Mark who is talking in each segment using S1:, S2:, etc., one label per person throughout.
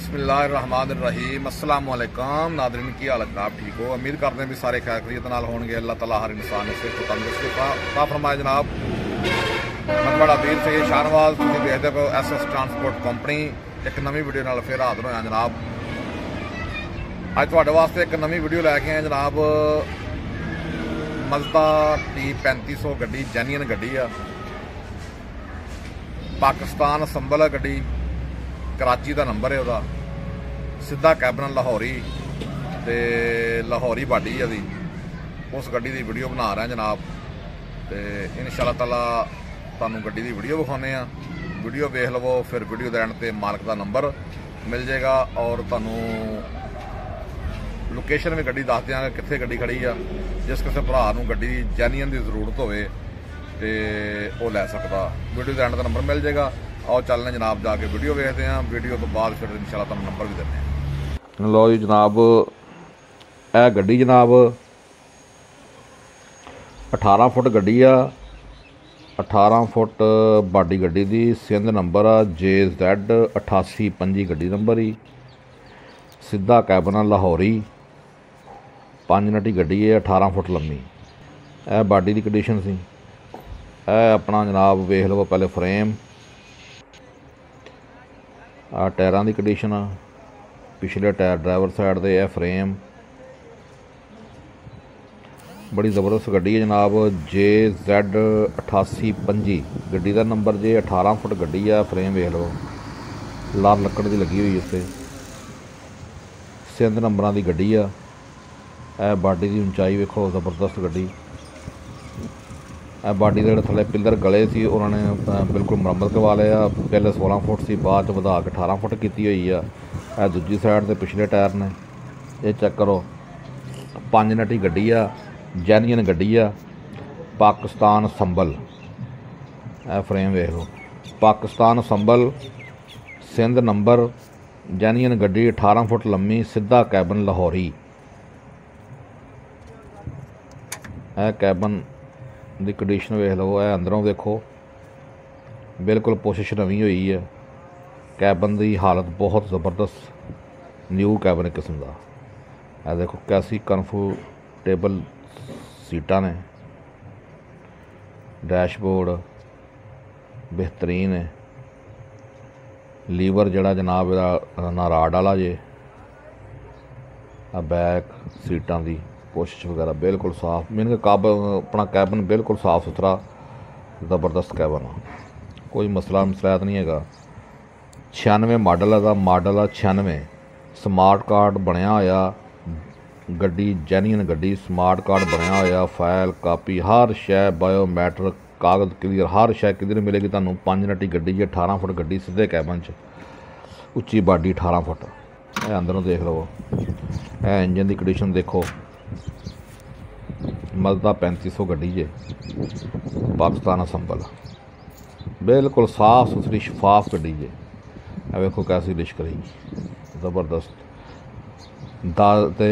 S1: ਬਿਸਮਿਲ੍ਲਾਹਿਰਰਹਿਮਾਨਿਰਰਹੀਮ ਅਸਲਾਮ ਵਾਲੇਕਮ ਨਾਜ਼ਰੀਨ ਕੀ ਹਾਲਤ ਆਪ ਠੀਕ ਹੋ? ਉਮੀਦ ਕਰਦੇ ਹਾਂ ਵੀ ਸਾਰੇ ਖੈਰ ਨਾਲ ਹੋਣਗੇ। ਅੱਲਾਹ ਤਾਲਾ ਹਰ ਇਨਸਾਨ ਨੂੰ ਸਿਹਤ ਤੰਦਰੁਸਤੀ ਤਾ ਫਰਮਾਏ ਜਨਾਬ। ਮੈਂ ਬੜਾ ਵੀਰ ਸੇ ਸ਼ਾਨਵਾਜ਼ ਤੁਸੀਂ ਦੇਖਦੇ ਹੋ ਐਸਐਸ ਟਰਾਂਸਪੋਰਟ ਕੰਪਨੀ। ਇੱਕ ਨਵੀਂ ਵੀਡੀਓ ਨਾਲ ਫੇਰ ਹਾਜ਼ਰ ਹੋਇਆ ਜਨਾਬ। ਅੱਜ ਤੁਹਾਡੇ ਵਾਸਤੇ ਇੱਕ ਨਵੀਂ ਵੀਡੀਓ ਲੈ ਕੇ ਆਏ ਜਨਾਬ। ਮਜ਼ਦਾ ਟੀ 3500 ਗੱਡੀ ਜੈਨੀਅਨ ਗੱਡੀ ਆ। ਪਾਕਿਸਤਾਨ ਸੰਭਲ ਗੱਡੀ। ਕਰਾਚੀ ਦਾ ਨੰਬਰ ਹੈ ਉਹਦਾ। ਸਿੱਧਾ ਕੈਬਨ ਲਾਹੌਰੀ ਤੇ ਲਾਹੌਰੀ ਬਾਡੀ ਆ ਦੀ ਉਸ ਗੱਡੀ ਦੀ ਵੀਡੀਓ ਬਣਾ ਰਹੇ ਜਨਾਬ। ਤੇ ਇਨਸ਼ਾਅੱਲਾ ਤਾਲਾ ਤੁਹਾਨੂੰ ਗੱਡੀ ਦੀ ਵੀਡੀਓ ਵਿਖਾਉਨੇ ਆ ਵੀਡੀਓ ਵੇਖ ਲਵੋ, ਫਿਰ ਵੀਡੀਓ ਦੇ ਐਂਡ ਤੇ ਮਾਲਕ ਦਾ ਨੰਬਰ ਮਿਲ ਜਾਏਗਾ ਔਰ ਤੁਹਾਨੂੰ ਲੋਕੇਸ਼ਨ ਵੀ ਗੱਡੀ ਦੱਸ ਦਿਆਂਗੇ ਕਿੱਥੇ ਗੱਡੀ ਖੜੀ ਆ। ਜਿਸ ਕਿਸੇ ਭਰਾ ਨੂੰ ਗੱਡੀ ਦੀ ਜੈਨੀਅਨ ਦੀ ਜ਼ਰੂਰਤ ਹੋਵੇ ਤੇ ਉਹ ਲੈ ਸਕਦਾ। ਵੀਡੀਓ ਦੇ ਐਂਡ ਦਾ ਨੰਬਰ ਮਿਲ ਜਾਏਗਾ। ਆਓ ਚੱਲਨੇ ਜਨਾਬ ਜਾ ਕੇ ਵੀਡੀਓ ਵੇਖਦੇ ਆਂ ਵੀਡੀਓ ਤੋਂ ਬਾਅਦ ਫਿਰ ਇਨਸ਼ਾਅੱਲਾ ਤੁਹਾਨੂੰ ਨੰਬਰ ਵੀ ਦਿੰਦੇ ਆਂ ਲਓ ਜੀ ਜਨਾਬ, ਇਹ ਗੱਡੀ ਜਨਾਬ 18 ਫੁੱਟ ਗੱਡੀ ਆ। 18 ਫੁੱਟ ਬਾਡੀ ਗੱਡੀ ਦੀ, ਸਿੰਧ ਨੰਬਰ ਆ JZ 8825 ਗੱਡੀ ਨੰਬਰ ਹੀ। ਸਿੱਧਾ ਕੈਬਨ ਆ ਲਾਹੌਰੀ, ਪੰਜ ਨਟੀ ਗੱਡੀ ਹੈ 18 ਫੁੱਟ ਲੰਮੀ। ਇਹ ਬਾਡੀ ਦੀ ਕੰਡੀਸ਼ਨ ਸੀ। ਇਹ ਆਪਣਾ ਜਨਾਬ ਵੇਖ ਲਵੋ ਪਹਿਲੇ ਫਰੇਮ ਆ ਟਾਇਰਾਂ ਦੀ ਕੰਡੀਸ਼ਨ ਆ। ਪਿਛਲੇ ਟਾਇਰ ਡਰਾਈਵਰ ਸਾਈਡ ਦੇ ਇਹ ਫਰੇਮ ਬੜੀ ਜ਼ਬਰਦਸਤ ਗੱਡੀ ਹੈ ਜਨਾਬ JZ 8825 ਗੱਡੀ ਦਾ ਨੰਬਰ ਜੇ 18 ਫੁੱਟ ਗੱਡੀ ਆ ਫਰੇਮ ਵੇਖ ਲਓ। ਲਾਲ ਲੱਕੜ ਦੀ ਲੱਗੀ ਹੋਈ ਉੱਤੇ। ਸਿੰਧ ਨੰਬਰਾਂ ਦੀ ਗੱਡੀ ਆ। ਇਹ ਬਾਡੀ ਦੀ ਉਚਾਈ ਵੇਖੋ, ਜ਼ਬਰਦਸਤ ਗੱਡੀ। ਬਾਡੀ ਦੇ ਜਿਹੜੇ ਥੱਲੇ ਪਿੱਲਰ ਗਲੇ ਸੀ ਉਹਨਾਂ ਨੇ ਅ, ਬਿਲਕੁਲ ਮੁਰੰਮਤ ਕਰਵਾ ਲਿਆ ਪਹਿਲੇ 16 ਫੁੱਟ ਸੀ ਬਾਅਦ ਚ ਵਧਾ ਕੇ 18 ਫੁੱਟ ਕੀਤੀ ਹੋਈ ਆ। ਇਹ ਦੂਜੀ ਸਾਈਡ ਤੇ ਪਿਛਲੇ ਟਾਇਰ ਨੇ ਇਹ ਚੈੱਕ ਕਰੋ। ਪੰਜ ਨਟੀ ਗੱਡੀ ਆ ਜੈਨੀਅਨ ਗੱਡੀ ਆ। ਪਾਕਿਸਤਾਨ ਸੰਭਲ। ਇਹ ਫਰੇਮ ਵੇਖ ਲਓ। ਪਾਕਿਸਤਾਨ ਸੰਭਲ ਸਿੰਧ ਨੰਬਰ ਜੈਨੀਅਨ ਗੱਡੀ 18 ਫੁੱਟ ਲੰਮੀ ਸਿੱਧਾ ਕੈਬਨ ਲਾਹੌਰੀ। ਇਹ ਕੈਬਨ ਦੀ ਕੰਡੀਸ਼ਨ ਵੇਖ ਲਓ, ਇਹ ਅੰਦਰੋਂ ਦੇਖੋ। ਬਿਲਕੁਲ ਪੋਜੀਸ਼ਨ ਨਵੀਂ ਹੋਈ ਹੈ। ਕੈਬਨ ਦੀ ਹਾਲਤ ਬਹੁਤ ਜ਼ਬਰਦਸਤ ਨਿਊ ਕੈਬਨ ਕਿਸਮ ਦਾ। ਇਹ ਦੇਖੋ ਕੈਸੀ ਕੰਫਰਟੇਬਲ ਸੀਟਾਂ ਨੇ। ਡੈਸ਼ਬੋਰਡ ਬਿਹਤਰੀਨ ਹੈ। ਲੀਵਰ ਜਿਹੜਾ ਜਨਾਬ ਇਹਦਾ ਨਾ ਰਾਡ ਵਾਲਾ ਜੇ। ਆ ਬੈਕ ਸੀਟਾਂ ਦੀ। ਕੋਸ਼ਿਸ਼ ਵਗੈਰਾ ਬਿਲਕੁਲ ਸਾਫ਼ ਮੀਨ ਕਿ ਕਬ, ਆਪਣਾ ਕੈਬਨ ਬਿਲਕੁਲ ਸਾਫ਼ ਸੁਥਰਾ, ਜ਼ਬਰਦਸਤ ਕੈਬਨ ਆ। ਕੋਈ ਮਸਲਾ ਮਸਲਾਤ ਨਹੀਂ ਹੈਗਾ। 96 ਮਾਡਲ ਦਾ ਮਾਡਲ ਆ 96 ਸਮਾਰਟ ਕਾਰਡ ਬਣਿਆ ਹੋਇਆ, ਗੱਡੀ ਜੈਨੀਅਨ ਗੱਡੀ ਸਮਾਰਟ ਕਾਰਡ ਬਣਿਆ ਹੋਇਆ ਫਾਈਲ ਕਾਪੀ ਹਰ ਸ਼ੈ ਬਾਇਓਮੈਟ੍ਰਿਕ ਕਾਗਜ਼ ਕਲੀਅਰ ਹਰ ਸ਼ੈ ਕਿਧਰ ਮਿਲੇਗੀ ਤੁਹਾਨੂੰ। ਪੰਜ ਨਟੀ ਗੱਡੀ ਜੇ 18 ਫੁੱਟ ਗੱਡੀ ਸਿੱਧੇ ਕੈਬਨ 'ਚ। ਉੱਚੀ ਬਾਡੀ 18 ਫੁੱਟ। ਇਹ ਅੰਦਰੋਂ ਦੇਖ ਲਵੋ। ਇਹ ਇੰਜਨ ਦੀ ਕੰਡੀਸ਼ਨ ਦੇਖੋ। ਮਜ਼ਦਾ 3500 ਗੱਡੀ ਜੇ। ਪਾਕਿਸਤਾਨ ਸੰਭਲ ਬਿਲਕੁਲ ਸਾਫ਼ ਸੁਥਰੀ ਸ਼ਫਾਫ ਗੱਡੀ ਜੇ। ਇਹ ਵੇਖੋ ਕੈਸੀ ਲਿਸ਼ਕ ਰਹੀ। ਜ਼ਬਰਦਸਤ। ਦਾ ਤੇ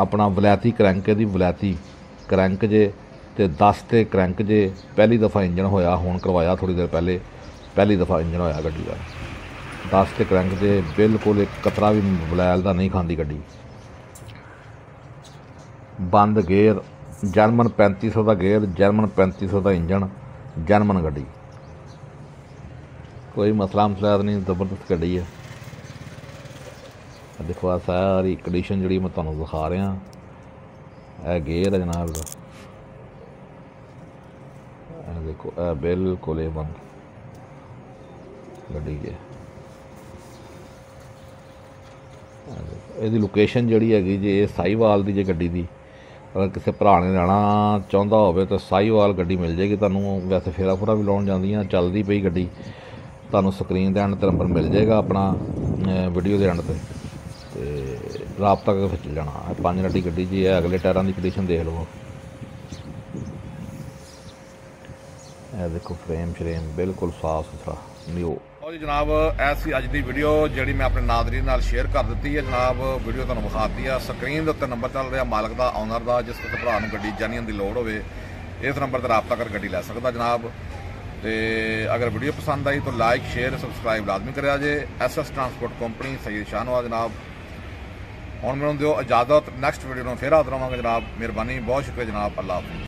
S1: ਆਪਣਾ ਵਲੈਤੀ ਕਰੰਕ ਦੀ ਵਲੈਤੀ ਕਰੰਕ ਜੇ ਤੇ 10 ਤੇ ਕਰੰਕ ਜੇ। ਪਹਿਲੀ ਦਫਾ ਇੰਜਨ ਹੋਇਆ, ਹੁਣ ਕਰਵਾਇਆ ਥੋੜੀ ਦੇਰ ਪਹਿਲੇ। ਪਹਿਲੀ ਦਫਾ ਇੰਜਨ ਹੋਇਆ ਗੱਡੀ ਦਾ। 10 ਤੇ ਕਰੰਕ ਜੇ, ਬਿਲਕੁਲ ਇੱਕ ਕਤਰਾ ਵੀ ਬਲੈਲ ਦਾ ਨਹੀਂ ਖਾਂਦੀ ਗੱਡੀ। ਬੰਦ ਗੇਅਰ ਜਰਮਨ 3500 ਦਾ ਗੇਅਰ ਜਰਮਨ 3500 ਦਾ ਇੰਜਣ, ਜਰਮਨ ਗੱਡੀ। ਕੋਈ ਮਸਲਾ ਮਸਲਾ ਨਹੀਂ, ਜ਼ਬਰਦਸਤ ਗੱਡੀ ਹੈ ਦੇਖੋ ਆ ਸਾਰੀ ਕੰਡੀਸ਼ਨ ਜਿਹੜੀ ਮੈਂ ਤੁਹਾਨੂੰ ਦਿਖਾ ਰਿਹਾ। ਇਹ ਗੇਅਰ ਹੈ ਜਨਾਬ ਦਾ। ਇਹ ਦੇਖੋ, ਇਹ ਬਿਲਕੁਲ ਇਹ ਬੰਦ ਗੱਡੀ ਜੇ ਇਹਦੀ ਲੋਕੇਸ਼ਨ ਜਿਹੜੀ ਹੈਗੀ ਜੇ ਇਹ ਸਾਈਵਾਲ ਦੀ ਜੇ ਗੱਡੀ ਦੀ। ਅਗਰ ਕਿਸੇ ਭਰਾ ਨੇ ਲੈਣਾ ਚਾਹੁੰਦਾ ਹੋਵੇ ਤਾਂ ਸਾਈਵਾਲ ਗੱਡੀ ਮਿਲ ਜੇਗੀ। ਤੁਹਾਨੂੰ ਵੈਸੇ ਫੇਰਾ ਫੁਰਾ ਵੀ ਲਾਉਣ ਜਾਂਦੀਆਂ, ਚੱਲਦੀ ਪਈ ਗੱਡੀ। ਤੁਹਾਨੂੰ ਸਕਰੀਨ ਦੇ ਐਂਡ ਤੇ ਨੰਬਰ ਮਿਲ ਜਾਏਗਾ ਆਪਣਾ ਵੀਡੀਓ ਦੇ ਐਂਡ ਤੇ। ਤੇ ਰਾਬਤਾ ਕਰਕੇ ਫਿਰ ਜਾਣਾ ਪੰਜ ਨੱਟੀ ਗੱਡੀ ਜੀ ਹੈ, ਅਗਲੇ ਟਾਇਰਾਂ ਦੀ ਕੰਡੀਸ਼ਨ ਦੇਖ ਲਵੋ ਇਹ ਦੇਖੋ ਫਰੇਮ ਸ਼ਰੇਮ ਬਿਲਕੁਲ ਸਾਫ਼ ਸੁਥਰਾ ਨਿਊ ਲਓ ਜੀ ਜਨਾਬ ਐਸੀ ਅੱਜ ਦੀ ਵੀਡੀਓ ਜਿਹੜੀ ਮੈਂ ਆਪਣੇ ਨਾਜ਼ਰੀਨ ਨਾਲ ਸ਼ੇਅਰ ਕਰ ਦਿੱਤੀ ਹੈ। ਜਨਾਬ ਵੀਡੀਓ ਤੁਹਾਨੂੰ ਵਿਖਾਤੀ ਆ। ਸਕਰੀਨ ਦੇ ਉੱਤੇ ਨੰਬਰ ਚੱਲ ਰਿਹਾ ਮਾਲਕ ਦਾ ਓਨਰ ਦਾ, ਜਿਸ ਕਿਸੇ ਭਰਾ ਨੂੰ ਗੱਡੀ ਜਾਨੀਅਨ ਦੀ ਲੋੜ ਹੋਵੇ, ਇਸ ਨੰਬਰ ਤੇ ਰਾਬਤਾ ਕਰ ਗੱਡੀ ਲੈ ਸਕਦਾ ਜਨਾਬ। ਤੇ ਅਗਰ ਵੀਡੀਓ ਪਸੰਦ ਆਈ ਤਾਂ ਲਾਈਕ ਸ਼ੇਅਰ ਸਬਸਕ੍ਰਾਈਬ ਲਾਜ਼ਮੀ ਕਰਿਆ ਜੇ। SS transport company Syed Shahnawaz ਜਨਾਬ। ਹੁਣ ਮੈਨੂੰ ਦਿਓ ਇਜਾਜ਼ਤ। ਨੈਕਸਟ ਵੀਡੀਓ ਨੂੰ ਫੇਰ ਹਾਜ਼ਰ ਹੋਵਾਂਗੇ ਜਨਾਬ। ਮਿਹਰਬਾਨੀ, ਬਹੁਤ ਸ਼ੁਕਰੀਆ ਜਨਾਬ। ਅੱਲਾਹ ਹਾਫਿਜ਼।